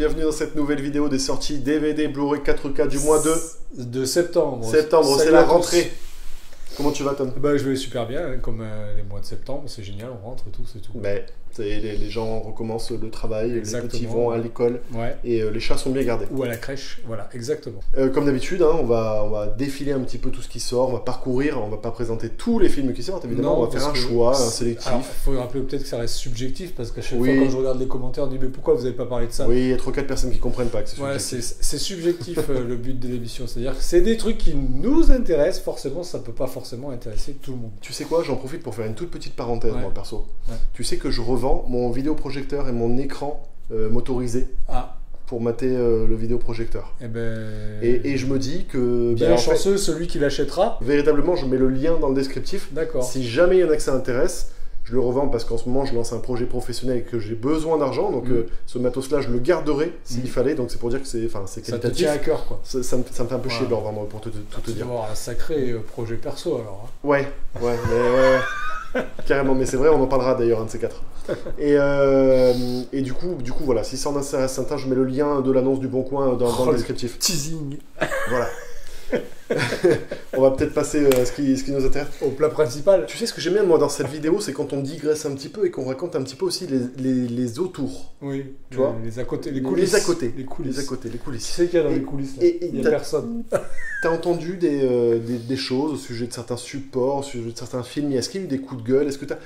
bienvenue dans cette nouvelle vidéo des sorties DVD Blu-ray 4K du mois de de septembre. septembre. C'est la rentrée. Comment tu vas, Tom? Bah, je vais super bien, hein, comme euh, les mois de septembre, c'est génial, on rentre et tout, c'est tout. Mais c'est- les, les gens recommencent le travail, les Exactement. petits vont à l'école Ouais. et euh, les chats sont bien gardés. Ou à la crèche, voilà, exactement. Euh, comme d'habitude, hein, on, va, on va défiler un petit peu tout ce qui sort, on va parcourir, on va pas présenter tous les films qui sortent, évidemment, Non, on va faire un choix, un sélectif. Alors, faut rappeler peut-être que ça reste subjectif, parce qu'à chaque Oui. fois quand je regarde les commentaires, on dit mais pourquoi vous n'avez pas parlé de ça? Oui, il y a trop quatre personnes qui comprennent pas que c'est subjectif. c'est c'est subjectif euh, le but de l'émission, c'est-à-dire que c'est des trucs qui nous intéressent, forcément ça peut pas forcément intéresser tout le monde. Tu sais quoi, j'en profite pour faire une toute petite parenthèse, Ouais. moi, perso. Tu sais que je mon vidéoprojecteur et mon écran euh, motorisé Ah, pour mater euh, le vidéoprojecteur. et ben... Et, et je me dis que Bien ben, en fait, chanceux celui qui l'achètera, véritablement, je mets le lien dans le descriptif. d'accord. Si jamais il y en a que ça intéresse, je le revends parce qu'en ce moment, je lance un projet professionnel et que j'ai besoin d'argent. Donc, Mm. euh, ce matos-là, je le garderai s'il Mm. fallait. Donc, c'est pour dire que c'est enfin, c'est Ça te qualitatif. tient à cœur quoi. Ça, ça me, ça me fait un peu chier de leur vendre pour te- tout te Tu dire. dois avoir un sacré projet perso alors. hein. Ouais, ouais, mais ouais. Carrément, mais c'est vrai, on en parlera d'ailleurs, un de ces quatre. Et, euh, et du coup, du coup, voilà, si ça en intéresse certains, je mets le lien de l'annonce du Bon Coin dans, dans Oh, le le- descriptif. Teasing. Voilà. on va peut-être passer euh, à ce qui, ce qui nous intéresse. Au plat principal. Tu sais ce que j'aime bien moi dans cette vidéo, c'est quand on digresse un petit peu et qu'on raconte un petit peu aussi les, les, les autours, Oui. Tu les, vois les à côté, les Les coulisses. à côté. Les coulisses. les à côté, les coulisses. c'est qu'il y a dans Et- les coulisses là et- et Il y a personne. T'as entendu des, euh, des, des choses au sujet de certains supports, au sujet de certains films. Est-ce qu'il y a eu des coups de gueule? Est-ce que t'as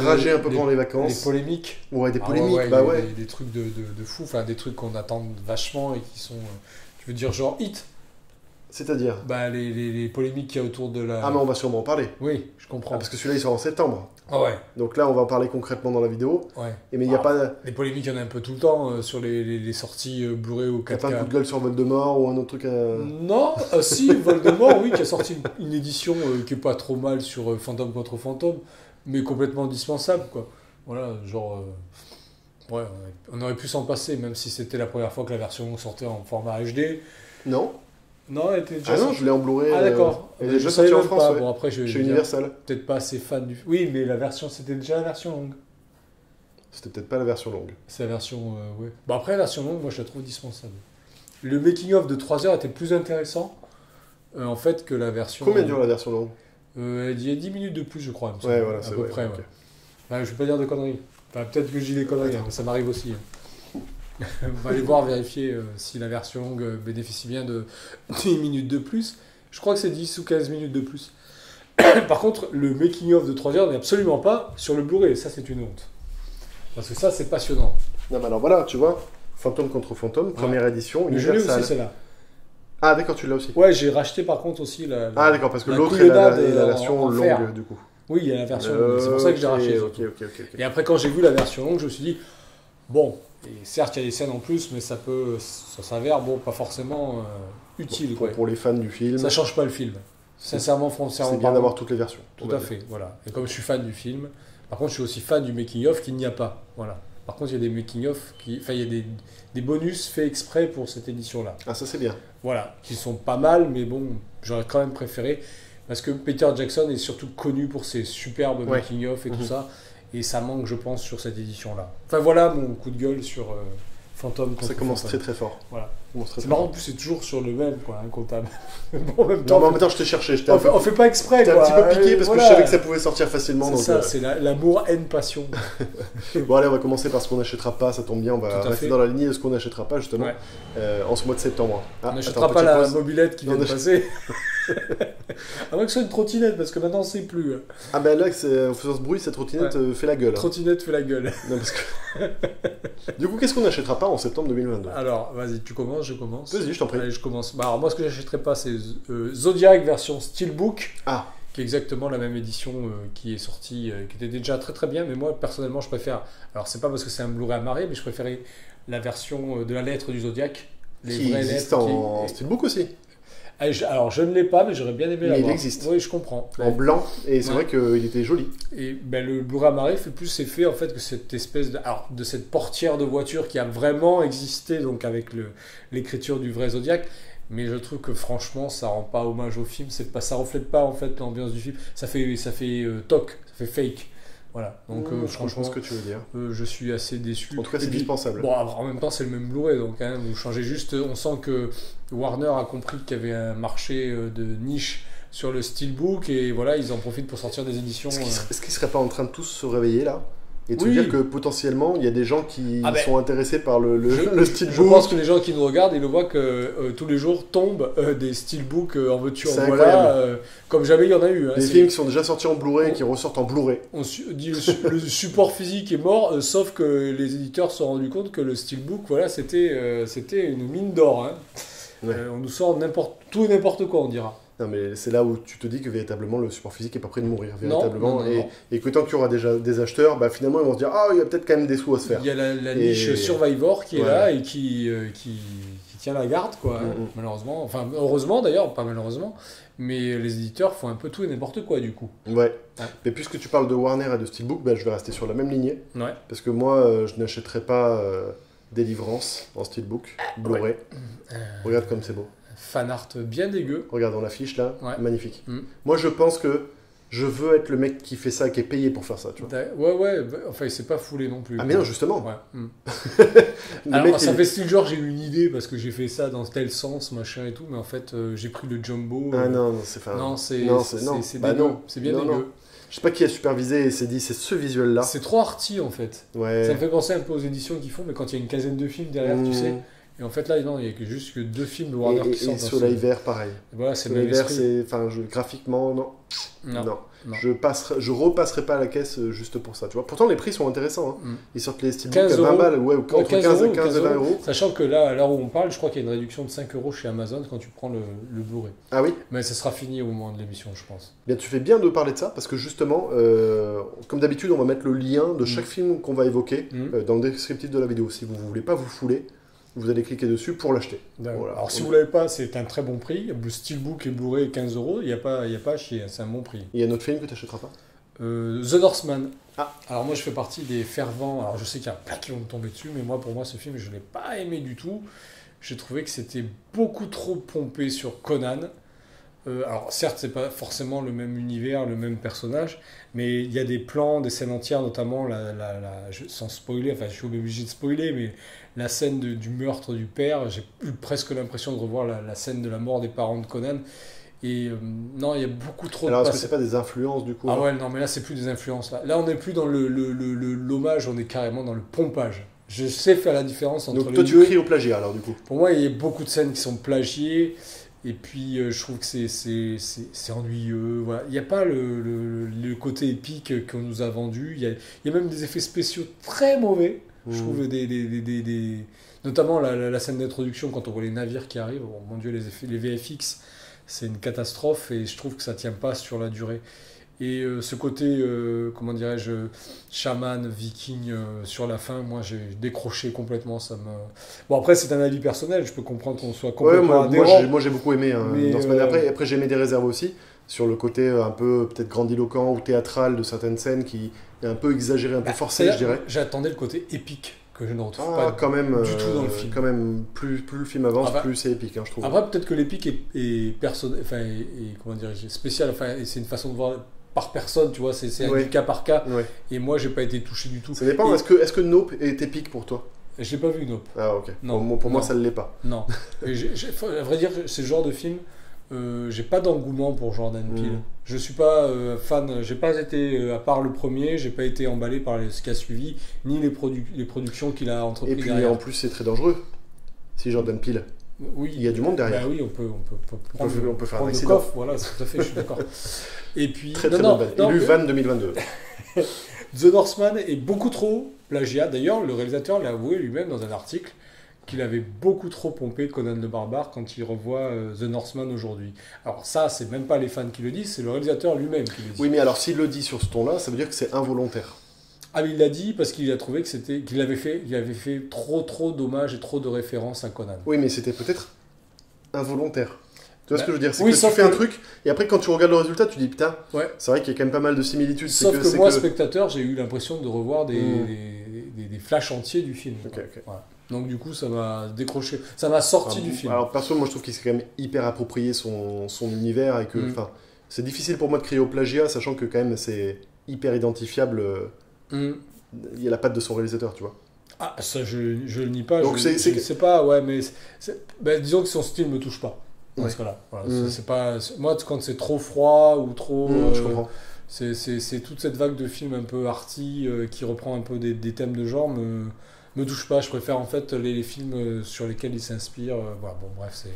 Les- ragé un peu les- pendant les Les vacances polémiques. Ouais, des Ah polémiques, ouais, bah il y a ouais. Des, des trucs de, de, de fou, enfin des trucs qu'on attend vachement et qui sont. euh, tu veux dire genre hit C'est-à-dire Bah les, les, les polémiques qu'il y a autour de la. Ah, mais on va sûrement en parler. Oui, je Ah, comprends. parce que celui-là il sort en septembre. Ah ouais, Donc là, on va en parler concrètement dans la vidéo. ouais. Et mais il a, Ah. pas, Les polémiques, il y en a un peu tout le temps euh, sur les, sorties euh, Blu-ray ou y a pas un 4K. coup de gueule sur Voldemort ou un autre truc à... Non, ah si, Voldemort, oui, qui a sorti une, une édition euh, qui est pas trop mal sur euh, Fantôme contre Fantôme, mais complètement indispensable, quoi. Voilà, genre. euh, ouais, on aurait pu s'en passer, même si c'était la première fois que la version sortait en format HD. Non Non, elle était déjà Ah non, je l'ai en Blu-ray. Ah, euh, d'accord. Elle est Je déjà savais sortie en France, pas. ouais. Bon, après, je Chez Universal. peut-être pas assez fan du. Oui, mais la version, c'était déjà la version longue. C'était peut-être pas la version longue. C'est la version. euh, ouais. Bon, après, la version longue, moi, je la trouve dispensable. Le making-of de 3 heures était plus intéressant, euh, en fait, que la version. Combien dure la version longue? Euh, Il y a 10 minutes de plus, je crois. Ouais, voilà, à c'est peu vrai, près. ouais. Je vais pas dire de conneries. Enfin, peut-être que je dis des conneries, hein, ça m'arrive aussi. hein. On va aller voir, vérifier euh, si la version longue euh, bénéficie bien de 10 minutes de plus. Je crois que c'est 10 ou 15 minutes de plus. Par contre, le making-of de 3 heures n'est absolument pas sur le Blu-ray. Ça, c'est une honte. Parce que ça, c'est passionnant. Non, mais alors voilà, tu vois, Fantôme contre Fantôme, première édition, Mais je l'ai aussi, celle-là. Ah, d'accord, tu l'as aussi. Ouais, j'ai racheté par contre aussi la. la- Ah, d'accord, parce que la l'autre est la, euh, version en- en longue, fer. du coup. Oui, il y a la version longue. C'est pour ça que j'ai racheté. Et après, quand j'ai vu la version longue, je me suis dit, bon, et certes, il y a des scènes en plus, mais ça peut, ça s'avère, bon, pas forcément euh, utile. Pour, quoi. pour les fans du film, Ça change pas le film. Sincèrement, foncièrement. c'est bien d'avoir toutes les versions. Tout à fait, voilà. Et comme je suis fan du film, par contre, je suis aussi fan du making-of qu'il n'y a pas. Voilà. Par contre, il y a des making-of qui. Enfin, il y a des, des bonus faits exprès pour cette édition-là. Ah, ça c'est bien. Voilà. Qui sont pas mal, mais bon, j'aurais quand même préféré. Parce que Peter Jackson est surtout connu pour ses superbes Ouais. making-of et tout Mhm. ça. Et ça manque, je pense, sur cette édition-là. Enfin, voilà mon coup de gueule sur euh, Phantom. Ça commence Phantom. très très fort. Voilà. C'est marrant, en plus, c'est toujours sur le même, quoi, un comptable. bon, en même Non, temps, mais en même temps, je t'ai cherché. J'étais on, fait, on fait pas exprès, j'étais un quoi. petit peu piqué Euh, parce que je savais que ça pouvait sortir facilement. C'est ça, euh, c'est la- l'amour, haine, passion. Bon, allez, on va commencer par ce qu'on n'achètera pas. Ça tombe bien. On va rester dans la lignée de ce qu'on n'achètera pas, justement, Ouais. euh, en ce mois de septembre. Ah, on n'achètera attends, pas la mobilette qui Non, vient de passer. à moins que ce soit une trottinette, parce que maintenant, c'est plus. hein. Ah, ben là, c'est- en faisant ce bruit, cette trottinette Ouais. euh, fait la gueule. hein. Trottinette fait la gueule. Non, parce que... du coup, qu'est-ce qu'on n'achètera pas en septembre 2022 Alors, vas-y, tu commences, je commence. Vas-y, je t'en prie. Allez, je commence. Bah, alors, moi, ce que j'achèterais pas, c'est euh, Zodiac version Steelbook. Ah. Qui est exactement la même édition euh, qui est sortie, euh, qui était déjà très très bien. Mais moi, personnellement, je préfère. Alors, c'est pas parce que c'est un Blu-ray amarré, mais je préférais la version euh, de la lettre du Zodiac. Les Qui vraies existe lettres. en qui- steelbook aussi, Ah, je- Alors, je ne l'ai pas, mais j'aurais bien aimé l'avoir. il existe. Oui, je comprends. en blanc, et c'est Ouais. vrai qu'il était joli. Et ben, le Blu-ray fait plus effet en fait que cette espèce de, alors, de cette portière de voiture qui a vraiment existé donc avec l'écriture du vrai Zodiac. Mais je trouve que franchement, ça rend pas hommage au film. C'est pas, ça reflète pas en fait l'ambiance du film. Ça fait, ça fait euh, toc, ça fait fake. Voilà. Donc, Mmh, euh, je comprends ce que tu veux dire. euh, je suis assez déçu. En tout cas, c'est dispensable. Bon, en même temps, c'est le même Blu-ray, donc hein, vous changez juste. On sent que Warner a compris qu'il y avait un marché euh, de niche sur le steelbook et voilà, ils en profitent pour sortir des éditions. Est-ce qu'ils seraient- qu'ils seraient pas en train de tous se réveiller là? Et de Oui. se dire que potentiellement il y a des gens qui Ah ben, sont intéressés par le, le, Je, le je pense que les gens qui nous regardent, ils le voient que euh, tous les jours tombent euh, des steelbooks euh, en en C'est voilà, euh, comme jamais il y en a eu. hein. des films qui sont déjà sortis en Blu-ray et qui ressortent en Blu-ray. on dit le, su- le support physique est mort, sauf que les éditeurs se sont rendus compte que le steelbook, voilà, c'était c'était une mine d'or. hein. Ouais. On nous sort n'importe tout et n'importe quoi, on dira. Non mais c'est là où tu te dis que véritablement le support physique est pas prêt de mourir véritablement non, non, et, non. et que tant qu'il y aura déjà des acheteurs, bah finalement ils vont se dire ah il y a peut-être quand même des sous à se faire. Il y a la, la Et- niche Survivor qui est Ouais. là et qui, euh, qui, qui tient la garde, quoi. Mm, mm. Malheureusement, enfin heureusement d'ailleurs, pas malheureusement, mais les éditeurs font un peu tout et n'importe quoi du coup. Ouais. Ouais. Mais puisque tu parles de Warner et de Steelbook, bah, je vais rester sur la même lignée Ouais. parce que moi euh, je n'achèterai pas euh, Deliverance en Steelbook Blu-ray. Euh, Regarde comme c'est beau. Fan art bien dégueu. Regardons l'affiche là, Ouais. magnifique. Mm. Moi je pense que je veux être le mec qui fait ça, qui est payé pour faire ça, tu vois. Ouais, ouais, bah, enfin il s'est pas foulé non plus. Ah mais non justement. Ouais. mm. Alors, ça fait style genre, j'ai eu une idée parce que j'ai fait ça dans tel sens, machin et tout, mais en fait, euh, j'ai pris le jumbo. Ah euh, non, non, c'est enfin. non, c'est non, c'est- c'est- c'est Bah. C'est bien Non, dégueu. non. Je sais pas qui a supervisé et s'est dit c'est ce visuel là. C'est trop arty en fait. Ouais. Ça me fait penser un peu aux éditions qu'ils font, mais quand il y a une quinzaine de films derrière, tu Mm. sais. Et en fait, là, non, il y a que juste que deux films de Warner Et, qui et, sortent. et Soleil ce- Vert pareil. Voilà, c'est le Soleil même Vert c'est enfin je- graphiquement non. Non. Non. non. Je passerai, je repasserai pas à la caisse euh, juste pour ça, tu vois. Pourtant les prix sont intéressants. hein. Mm. Ils sortent les steelbooks 15 à 20 euros. balles, ouais, ou Ouais, entre 15, et 15 et 20 euros. euros. Sachant que là, à l'heure où on parle, je crois qu'il y a une réduction de 5 euros chez Amazon quand tu prends le, le Blu-ray. Ah oui. Mais ça sera fini au moment de l'émission, je pense. Bien, tu fais bien de parler de ça parce que justement, euh, comme d'habitude, on va mettre le lien de chaque Mm. film qu'on va évoquer Mm. euh, dans le descriptif de la vidéo. Si vous ne voulez pas vous fouler, vous allez cliquer dessus pour l'acheter. Voilà. Alors si vous l'avez pas, c'est un très bon prix. Le Steelbook et Blu-ray 15 euros, il n'y a, pas- y a pas à chier, c'est un bon prix. Il y a un autre film que tu n'achèteras pas? Euh, The Northman. Ah. Alors moi je fais partie des fervents, alors je sais qu'il y a plein qui vont me tomber dessus, mais moi pour moi ce film je ne l'ai pas aimé du tout. J'ai trouvé que c'était beaucoup trop pompé sur Conan. Euh, alors certes c'est pas forcément le même univers, le même personnage, mais il y a des plans, des scènes entières, notamment la, la- la- je- sans spoiler, enfin je suis obligé de spoiler, mais la scène de- du meurtre du père, j'ai eu presque l'impression de revoir la, la scène de la mort des parents de Conan. Et euh, non, il y a beaucoup trop Alors, de est-ce que c'est pas des influences du coup ah hein ouais, non, mais là, c'est plus des influences. Là, là on n'est plus dans le l'hommage, on est carrément dans le pompage. Je sais faire la différence entre Donc les toi, tu cries au plagiat alors du coup Pour moi, il y a beaucoup de scènes qui sont plagiées. Et puis, euh, je trouve que c'est- ennuyeux. Voilà. Il n'y a pas le, le- le côté épique qu'on nous a vendu. Il y a, il y a même des effets spéciaux très mauvais. Je Mm. trouve des, des- des- des- notamment la, la- la scène d'introduction quand on voit les navires qui arrivent. Oh, mon Dieu, les, effets, les VFX, c'est une catastrophe et je trouve que ça tient pas sur la durée. Et euh, ce côté, euh, comment dirais-je, chaman, viking euh, sur la fin, moi j'ai décroché complètement. Ça me... Bon, après, c'est un avis personnel, je peux comprendre qu'on soit Ouais, complètement moi, moi, j'ai- beaucoup aimé. hein, dans ce manière. euh, Après, après j'ai mis des réserves aussi sur le côté un peu peut-être grandiloquent ou théâtral de certaines scènes qui est un peu exagéré, un peu Bah, forcé, je dirais. J'attendais le côté épique que je ne retrouve Ah, pas. quand même, du tout dans le film. quand même, plus, plus le film avance, Ah bah- plus c'est épique, hein, je trouve. Après, peut-être que l'épique est, est, est- est- comment dirais-je, spécial, enfin, c'est une façon de voir par personne, tu vois, c'est c'est un Ouais. du cas par cas. Ouais. Et moi, j'ai pas été touché du tout. Ça dépend. Et- Est-ce que, est-ce que Nope est épique pour toi? Je l'ai pas vu, Nope. Ah, ok. Non. Pour, moi- ça ne l'est pas. Non. Et à vrai dire, c'est le genre de film, euh, j'ai pas d'engouement pour Jordan Peele. Mm. Je suis pas euh, fan, j'ai pas été, euh, à part le premier, j'ai pas été emballé par les- ce qui a suivi, ni les, produ- les productions qu'il a entrepris Et puis derrière. en plus, c'est très dangereux. Si Jordan Peele, Oui, il y a du monde derrière. Bah oui, on peut, on peut, on peut On peut- on peut faire un le coffre, voilà, tout à fait, je suis d'accord. Et puis, Très très non, non, Élu Van 2022. The Northman est beaucoup trop plagiat. D'ailleurs, le réalisateur l'a avoué lui-même dans un article qu'il avait beaucoup trop pompé Conan le Barbare quand il revoit euh, The Northman aujourd'hui. Alors ça, c'est même pas les fans qui le disent, c'est le réalisateur lui-même qui le dit. Oui, mais alors s'il le dit sur ce ton-là, ça veut dire que c'est involontaire. Ah, mais il l'a dit parce qu'il a trouvé que c'était qu'il avait fait, il avait fait trop trop d'hommages et trop de références à Conan. Oui, mais c'était peut-être involontaire. Tu vois Bah, ce que je veux dire? C'est oui, que tu fais un truc, et après quand tu regardes le résultat, tu dis putain, Ouais. c'est vrai qu'il y a quand même pas mal de similitudes. Sauf que, moi, que- spectateur, j'ai eu l'impression de revoir des, Mm. des, des- des flashs entiers du film. Ok, ok. Voilà. Donc du coup, ça m'a décroché, ça m'a sorti du film. Alors perso, moi je trouve qu'il s'est quand même hyper approprié son, son univers et que Mm. enfin, c'est difficile pour moi de crier au plagiat, sachant que quand même c'est hyper identifiable. euh, Il y a la patte de son réalisateur, tu vois. Ah, ça, je, je le nie pas. Donc je, c'est- je sais pas, ouais, mais ben, disons que son style me touche pas. Dans Ouais. ce cas-là. Voilà, c'est- c'est pas, moi, quand c'est trop froid ou trop. Mmh, je euh, comprends. C'est toute cette vague de films un peu arty euh, qui reprend un peu des, des thèmes de genre me, me touche pas. Je préfère en fait les, les films euh, sur lesquels il s'inspire. euh, voilà, bon, bref, c'est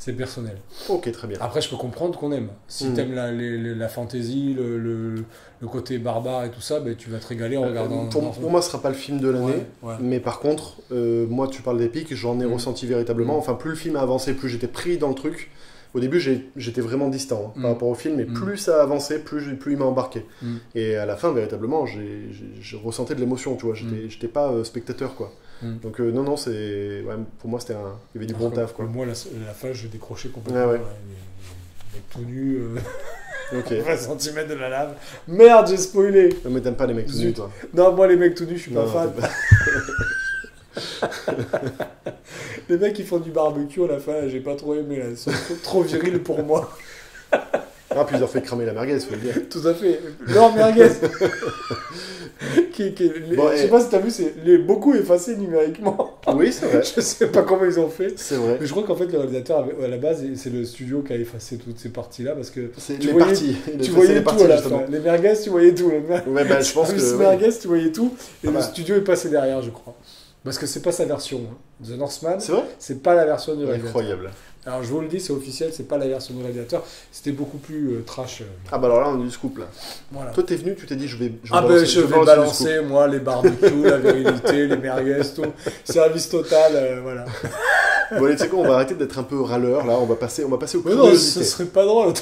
c'est personnel. Ok, très bien. Après, je peux comprendre qu'on aime. Si Mhm. t'aimes la, la fantasy, le, le, le côté barbare et tout ça, ben, tu vas te régaler en regardant. Euh, pour, pour moi, ce sera pas le film de l'année. Ouais, ouais. Mais par contre, euh, moi, tu parles d'épique, j'en ai Mm. ressenti véritablement. Mm. Enfin, plus le film a avancé, plus j'étais pris dans le truc. Au début, j'étais vraiment distant hein, par rapport au film, mais Mm. plus ça a avancé, plus, plus il m'a embarqué. Et à la fin, véritablement, j'ai ressentais de l'émotion, tu vois. J'étais j'étais pas euh, spectateur, quoi. Mm. Donc, euh, non, non, c'est. ouais, pour moi, c'était un. Il y avait du bon taf, quoi. Moi, la, la fin, je décrochais complètement. Ouais, ouais. les- tout nus, euh, Ok. 20 cm de la lave. Merde, j'ai spoilé Non, mais t'aimes pas les mecs tout nus, toi. Non, moi, les mecs tout nus, je suis pas Non, fan. Les mecs qui font du barbecue à la fin, j'ai pas trop aimé. Là. Ils sont trop, trop virils pour moi. Ah, puis ils ont fait cramer la merguez, faut le dire. Tout à fait. Leur merguez. qui, qui- les- Bon, je sais et- pas si t'as vu, c'est les- beaucoup effacé numériquement. Oui, c'est vrai. je sais pas comment ils ont fait. C'est vrai. Mais je crois qu'en fait, le réalisateur, avait- à la base, c'est le studio qui a effacé toutes ces parties-là parce que C'est Tu les voyais- parties. Tu voyais les tout parties, à la justement. fin. Les merguez, tu voyais tout. Les Ouais, bah, je pense que. oui. merguez, tu voyais tout. Et Ah le bah. studio est passé derrière, je crois. Parce que c'est pas sa version. hein. The Northman, C'est vrai c'est pas la version du réalisateur. Incroyable. Alors je vous le dis, c'est officiel, c'est pas la version du réalisateur. C'était beaucoup plus euh, trash. euh, Ah, bah alors là, on a du scoop, là. voilà. Toi, t'es venu, tu t'es dit, je vais. Je vais Ah ben balancer- je vais balancer moi les barbecues, la virilité, les merguez, tout. Service total, euh, voilà. Bon, allez, tu sais quoi, on va arrêter d'être un peu râleur, là. On va passer, on va passer aux Mais non, ce serait pas drôle.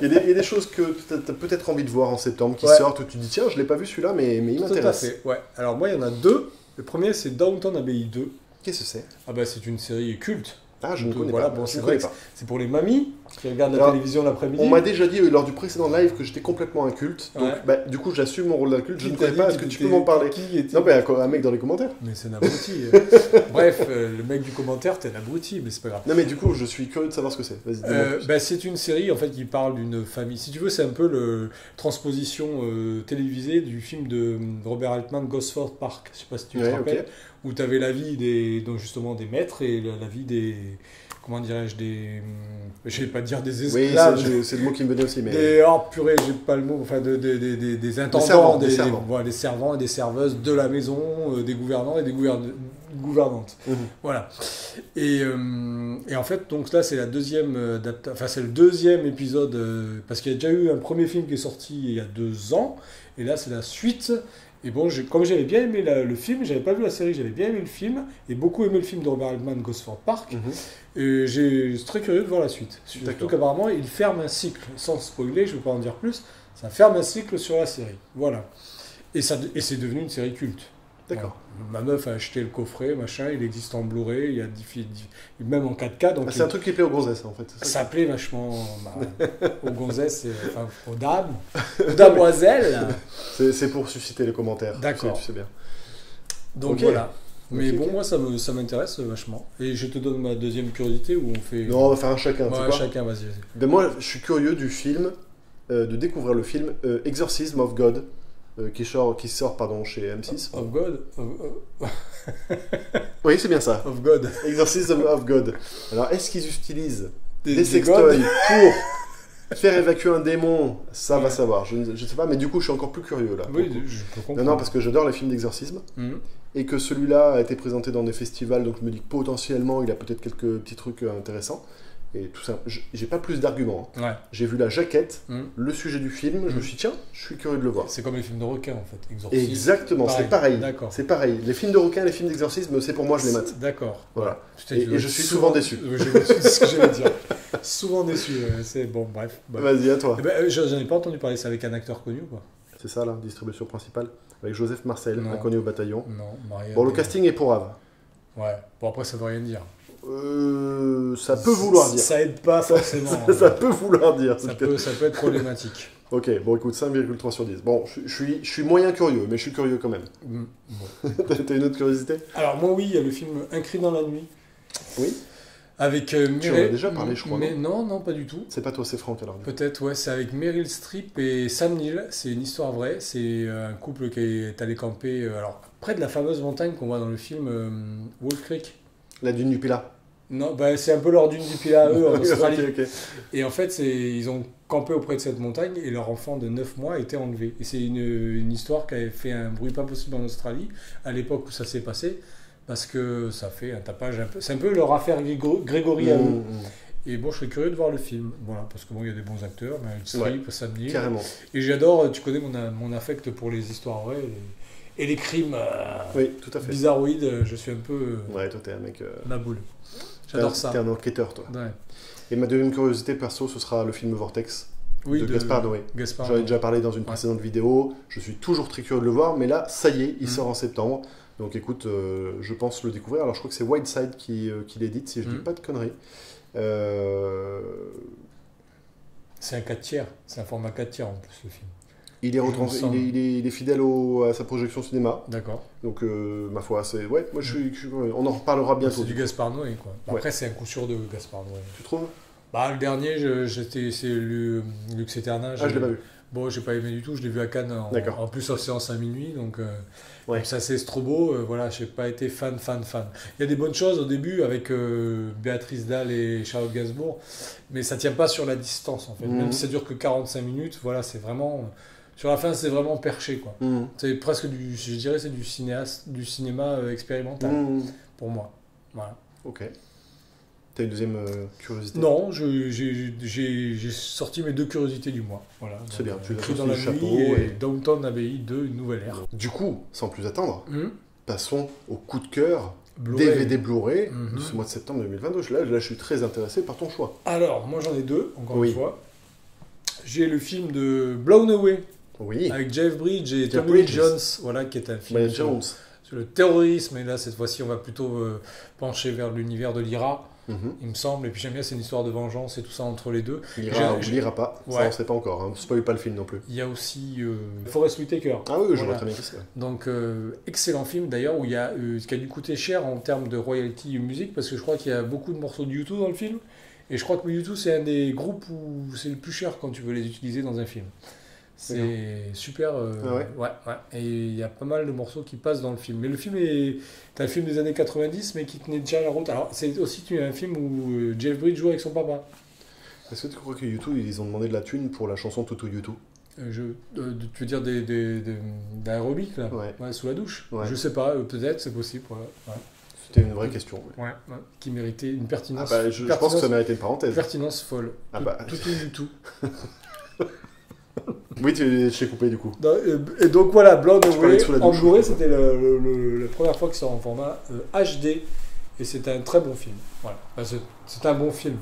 Il, y a des, il y a des choses que tu as peut-être envie de voir en septembre qui Ouais. sortent, où tu dis, tiens, je l'ai pas vu celui-là, mais, mais il Tout à m'intéresse. fait. Ouais. Alors moi il y en a deux. Le premier c'est Downton Abbey 2. Qu'est-ce que c'est? Ah bah c'est une série culte. Ah, je ne connais voilà, pas. bon, c'est vrai pas. C'est pour les mamies qui regardent la Alors, télévision l'après-midi. On m'a déjà dit euh, lors du précédent live que j'étais complètement inculte. Donc, Ouais. bah, du coup, j'assume mon rôle d'inculte. Je ne connais pas. Est-ce que tu peux m'en parler Qui était Non, mais un, mec dans les commentaires. Mais c'est un abruti. euh. Bref, euh, le mec du commentaire, t'es un abruti, mais c'est pas grave. Non, mais du coup, je suis curieux de savoir ce que c'est. Vas-y, Euh, bah, c'est une série en fait qui parle d'une famille. Si tu veux, c'est un peu le transposition euh, télévisée du film de Robert Altman, Gosford Park. Je sais pas si tu te Ouais, rappelles, ok. où tu avais la vie des, donc justement des maîtres et la, la vie des, comment dirais-je, des, je vais pas dire des Oui, esclaves. c'est je- c'est le mot qui me venait aussi. Mais... Des, oh purée, j'ai pas le mot, enfin de, de- de- de- des intendants, servants, des, servants. voilà, des servants et des serveuses de la maison, euh, des gouvernants et des gouverne- gouvernantes. Mhm. Voilà. Et, euh, et en fait, donc là, c'est la deuxième, euh, adapta- enfin c'est le deuxième épisode euh, parce qu'il y a déjà eu un premier film qui est sorti il y a deux ans, et là c'est la suite. Et bon, comme j'avais bien aimé la- le film, j'avais pas vu la série, j'avais bien aimé le film et beaucoup aimé le film de Robert Altman, Gosford Park. Mhm. Et j'ai très curieux de voir la suite. Surtout qu'apparemment, il ferme un cycle, sans spoiler, je ne vais pas en dire plus, ça ferme un cycle sur la série. Voilà. Et, ça, et c'est devenu une série culte. D'accord. Ma meuf a acheté le coffret, machin, il existe en Blu-ray, il y a même en 4K, donc Ah, c'est un truc qui plaît aux gonzesses, en fait. ça ça plaît vachement bah, aux gonzesses, et- enfin, aux dames, aux damoiselles. C'est pour susciter les commentaires. D'accord. Tu sais bien. Donc voilà. Mais bon, moi, ça me- ça m'intéresse vachement. Et je te donne ma deuxième curiosité où on fait. Non, on va faire un chacun. Ouais, quoi chacun, vas-y. Ben moi, je suis curieux du film, euh, de découvrir le film euh, Exorcism of God, qui, sort, qui sort pardon, chez M6. Of God Oui, c'est bien ça. of God. Exorcism of God. Alors, est-ce qu'ils utilisent des, des sextoys pour faire évacuer un démon? Ça va savoir. Je ne sais pas, mais du coup, je suis encore plus curieux là. Oui, je peux comprendre. Non, non, parce que j'adore les films d'exorcisme Mhm. et que celui-là a été présenté dans des festivals, donc je me dis que potentiellement il a peut-être quelques petits trucs euh, intéressants. Et tout ça, j'ai pas plus d'arguments. hein. Ouais. J'ai vu la jaquette, Mhm. le sujet du film, je me Mhm. suis dit, tiens, je suis curieux de le voir. C'est comme les films de requins en fait. Exorcisme. Exactement, c'est pareil. C'est pareil. Les films de requins, les films d'exorcisme, c'est pour moi, je les mate. D'accord. Voilà. Et- je suis souvent déçu. C'est ce que j'allais dire. souvent déçu. C'est bon, bref. Bah. Vas-y, à toi. Eh ben, euh, j'en ai pas entendu parler. C'est avec un acteur connu ou pas? C'est ça, là, distribution principale. Avec Joseph Marcel, Non. inconnu au bataillon. Non, Maria. Bon, le casting est pour Ave. Ouais. Bon, après, ça veut rien dire. Euh, ça peut vouloir dire. Ça aide pas forcément. Ça, ça peut vouloir dire. Ça peut, ça peut être problématique. Ok, bon, écoute, 5,3 sur 10. Bon, je, je suis, je suis moyen curieux, mais je suis curieux quand même. Mm. T'as une autre curiosité? Alors moi oui, il y a le film Un cri dans la nuit. Oui. Avec euh, Tu en as déjà parlé, je crois, Mais non, non, pas du tout. C'est pas toi, c'est Franck alors. Peut-être, ouais, c'est avec Meryl Streep et Sam Neill. C'est une histoire vraie. C'est euh, un couple qui est allé camper euh, alors, près de la fameuse montagne qu'on voit dans le film euh, Wolf Creek. La dune du Pilat. Non, bah, c'est un peu leur dune du Pila, eux, en Australie. Et en fait, ils ont campé auprès de cette montagne et leur enfant de 9 mois a été enlevé. Et c'est une, une histoire qui avait fait un bruit pas possible en Australie à l'époque où ça s'est passé. Parce que ça fait un tapage un peu. C'est un peu leur affaire Grégo- Grégory à eux. Mmh, Et bon, je serais curieux de voir le film. Voilà, parce que bon, il y a des bons acteurs, Meryl Streep, Sam mmh. Neill. Carrément. Et j'adore, tu connais mon, mon affect pour les histoires vraies et, et les crimes euh, Oui, tout à fait. bizarroïdes. Je suis un peu euh, Ouais, toi t'es un mec. euh, ma boule. J'adore ça. T'es un enquêteur, toi. Ouais. Et ma deuxième curiosité perso, ce sera le film Vortex Oui, de, Gaspard Noé. Gaspard J'en ai déjà parlé dans une précédente vidéo. Je suis toujours très curieux de le voir, mais là, ça y est, il Mm. sort en septembre. Donc écoute, euh, je pense le découvrir. Alors je crois que c'est Whiteside qui, euh, qui l'édite, si je dis Mm. pas de conneries. Euh, C'est un 4 tiers. C'est un format 4 tiers en plus, le film. Il, est il, est, il est- il est fidèle au- à sa projection cinéma. D'accord. Donc euh, ma foi, c'est. Ouais, moi je suis. je suis curieux. On en reparlera bientôt. C'est du Gaspard Noé, quoi. Ouais. Après, c'est un coup sûr de Gaspard Noé. Tu trouves? Bah, le dernier, j'étais, c'est Lux Eterna. Ah, je l'ai pas vu. Bon, j'ai pas aimé du tout. Je l'ai vu à Cannes. En, D'accord. en plus, en séance à minuit. Donc, euh, Ouais. ça, c'est trop beau. euh, voilà, j'ai pas été fan, fan, fan. Il y a des bonnes choses au début avec euh, Béatrice Dalle et Charlotte Gainsbourg. Mais ça tient pas sur la distance, en fait. Mhm. Même si ça dure que 45 minutes, voilà, c'est vraiment. Sur la fin, c'est vraiment perché, quoi. Mm. C'est presque du. Je dirais, c'est du, cinéaste, du cinéma euh, expérimental, Mm. pour moi. Voilà. Ok. T'as une deuxième euh, curiosité? Non, j'ai sorti mes deux curiosités du mois. Voilà. C'est bien, Donc, tu euh, l'as dans la chapeau et, et- Downton Abbey 2, une nouvelle ère. Du coup, sans plus attendre, Hum, passons au coup de cœur. DVD Blu-ray Mhm. de ce mois de septembre 2022. Là, là, je suis très intéressé par ton choix. Alors, moi j'en ai deux, encore Oui. une fois. J'ai le film de Blown Away Oui, avec Jeff Bridge et Jeff Tommy Lee Bridges. Jones, voilà, qui est un film sur, Jones. sur le terrorisme. Et là, cette fois-ci, on va plutôt euh, pencher vers l'univers de l'IRA, Mhm. il me semble. Et puis j'aime bien, c'est une histoire de vengeance et tout ça entre les deux. Il ira ou J'ai- il ira pas, ça Ouais. on sait pas encore. Hein. Spoil pas le film non plus. Il y a aussi euh, Forrest Whitaker. Ah oui, je Voilà. vois très bien qui c'est. Donc, euh, excellent film d'ailleurs, où il y a, euh, ce qui a dû coûter cher en termes de royalty musique, parce que je crois qu'il y a beaucoup de morceaux de YouTube dans le film. Et je crois que YouTube, c'est un des groupes où c'est le plus cher quand tu veux les utiliser dans un film. C'est super. euh, Ah ouais ouais, Et il y a pas mal de morceaux qui passent dans le film. Mais le film est un film des années 90, mais qui tenait déjà la route. Alors, c'est aussi un film où euh, Jeff Bridges joue avec son papa. Est-ce que tu crois que YouTube, ils ont demandé de la thune pour la chanson Toutou YouTube Euh, je, euh, tu veux dire des, des, d'aérobic, là? Ouais. sous la douche? Ouais. Je sais pas, peut-être, c'est possible. C'était une vraie question. ouais. Qui méritait une Ah pertinence. bah, je, je pense que ça méritait une parenthèse. pertinence folle. Ah tout, bah. tout, tout, du tout. Oui, tu je t'ai coupé du coup. Euh, Et donc voilà, Blood Away c'était la première fois qu'il sort en format euh, HD. Et c'est un très bon film. Voilà. Enfin, c'est- c'est un bon film.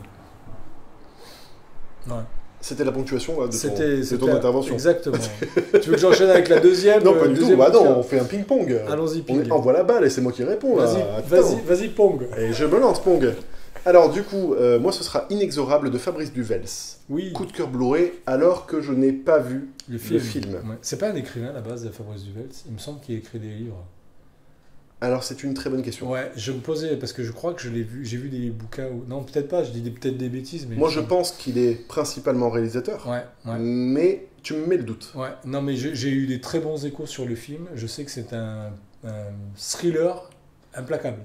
Ouais. C'était la ponctuation là, de ton, C'était de c'était ton un- intervention. Exactement. tu veux que j'enchaîne avec la deuxième Non, euh, pas du tout. Bah non, on fait un ping-pong. Allons-y, On Ping. est- envoie la balle et c'est moi qui réponds. Vas-y, vas-y, vas-y, Pong. Et je me lance, Pong. Alors, du coup, euh, moi, ce sera Inexorable de Fabrice Duvels. Oui, Coup de cœur Blu-ray, alors que je n'ai pas vu. le film. film. Ouais. C'est pas un écrivain à la base de Fabrice Duvels. Il me semble qu'il écrit des livres. Alors, c'est une très bonne question. Ouais, je me posais parce que je crois que je l'ai vu, j'ai vu des bouquins. Non, peut-être pas. Je dis peut-être des bêtises, mais Moi, je pense qu'il est principalement réalisateur, Ouais, ouais, mais tu me mets le doute. ouais. Non, mais j'ai j'ai eu des très bons échos sur le film. Je sais que c'est un, un thriller implacable.